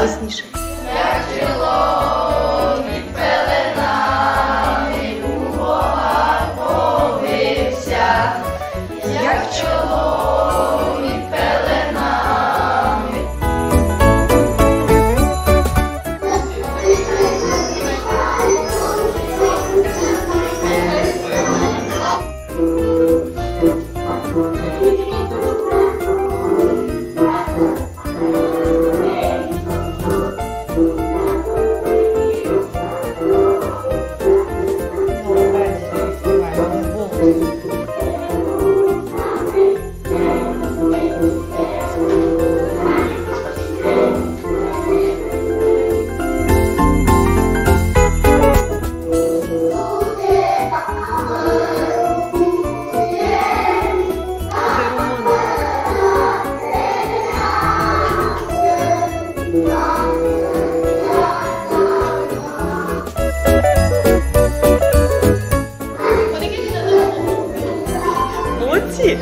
голосніше. Як жило пеленами у як чоло під пеленами. 뭐지?